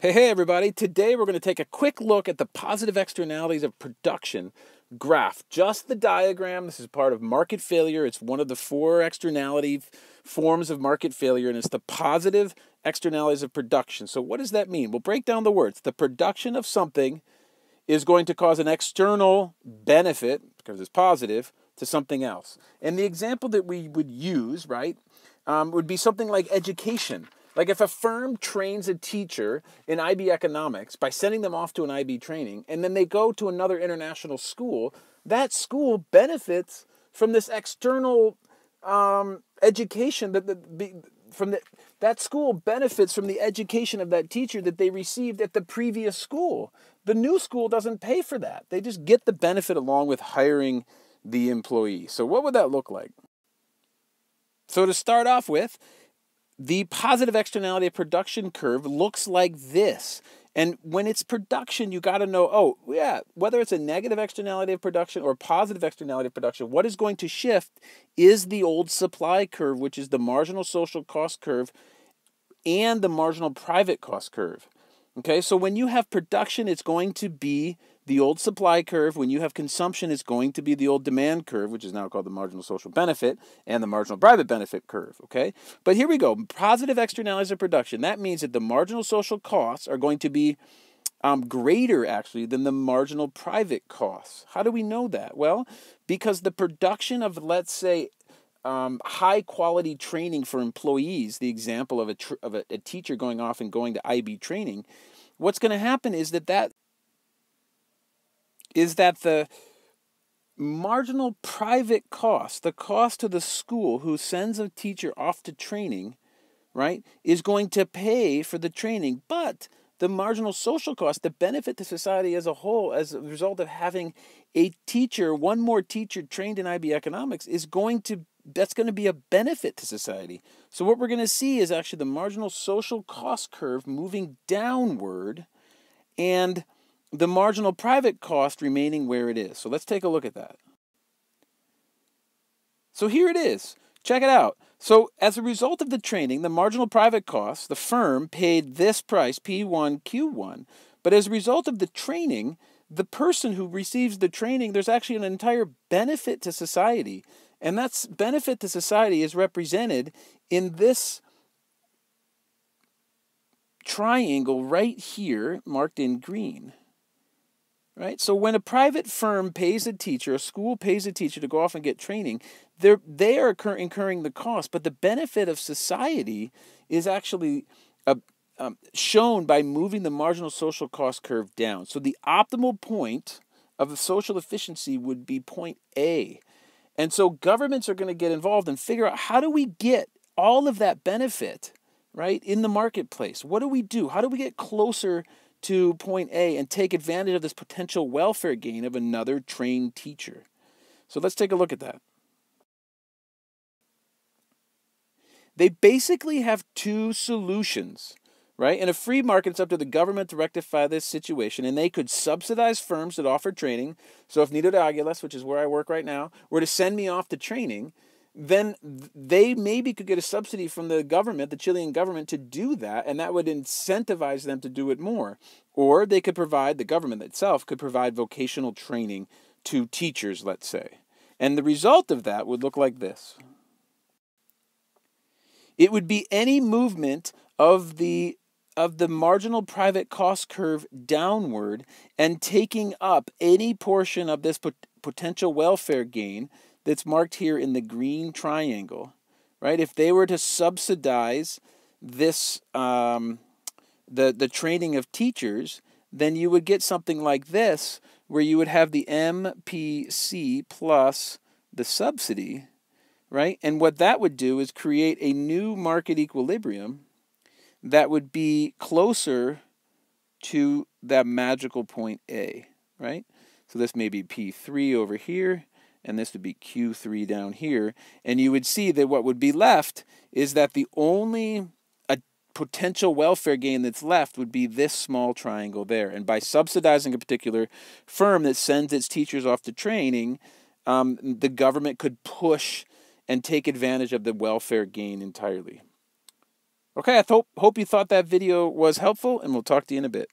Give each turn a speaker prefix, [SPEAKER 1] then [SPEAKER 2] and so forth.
[SPEAKER 1] Hey, hey, everybody. Today we're going to take a quick look at the positive externalities of production graph. Just the diagram. This is part of market failure. It's one of the four externality forms of market failure, and it's the positive externalities of production. So, what does that mean? We'll break down the words. The production of something is going to cause an external benefit, because it's positive, to something else. And the example that we would use, right, um, would be something like education. Like if a firm trains a teacher in IB economics by sending them off to an IB training and then they go to another international school, that school benefits from this external um, education that the, from the, that school benefits from the education of that teacher that they received at the previous school. The new school doesn't pay for that. They just get the benefit along with hiring the employee. So what would that look like? So to start off with, the positive externality of production curve looks like this. And when it's production, you got to know, oh, yeah, whether it's a negative externality of production or positive externality of production, what is going to shift is the old supply curve, which is the marginal social cost curve and the marginal private cost curve. Okay, so when you have production, it's going to be the old supply curve. When you have consumption, it's going to be the old demand curve, which is now called the marginal social benefit, and the marginal private benefit curve. Okay, but here we go positive externalities of production. That means that the marginal social costs are going to be um, greater actually than the marginal private costs. How do we know that? Well, because the production of, let's say, um, high quality training for employees, the example of a, tr- of a, a teacher going off and going to IB training, what's going to happen is that that is that the marginal private cost, the cost to the school who sends a teacher off to training, right, is going to pay for the training, but the marginal social cost, the benefit to society as a whole as a result of having a teacher, one more teacher trained in IB economics, is going to that's going to be a benefit to society. So what we're going to see is actually the marginal social cost curve moving downward and the marginal private cost remaining where it is. So let's take a look at that. So here it is. Check it out. So as a result of the training, the marginal private cost, the firm paid this price, P1Q1. But as a result of the training, the person who receives the training, there's actually an entire benefit to society. And that's benefit to society is represented in this triangle right here marked in green. Right? So when a private firm pays a teacher, a school pays a teacher to go off and get training, they're, they are incurring the cost, but the benefit of society is actually a, um, shown by moving the marginal social cost curve down. So the optimal point of social efficiency would be point A. And so governments are going to get involved and figure out how do we get all of that benefit, right, in the marketplace? What do we do? How do we get closer to point A and take advantage of this potential welfare gain of another trained teacher? So let's take a look at that. They basically have two solutions right? In a free market, it's up to the government to rectify this situation, and they could subsidize firms that offer training. So if Nido de Aguilas, which is where I work right now, were to send me off to training, then they maybe could get a subsidy from the government, the Chilean government, to do that, and that would incentivize them to do it more. Or they could provide, the government itself could provide vocational training to teachers, let's say. And the result of that would look like this. It would be any movement of the of the marginal private cost curve downward and taking up any portion of this pot- potential welfare gain that's marked here in the green triangle, right? If they were to subsidize this, um, the, the training of teachers, then you would get something like this, where you would have the MPC plus the subsidy, right? And what that would do is create a new market equilibrium that would be closer to that magical point A, right? So this may be P3 over here, and this would be Q3 down here. And you would see that what would be left is that the only a potential welfare gain that's left would be this small triangle there. And by subsidizing a particular firm that sends its teachers off to training, um, the government could push and take advantage of the welfare gain entirely. Okay, I hope, hope you thought that video was helpful, and we'll talk to you in a bit.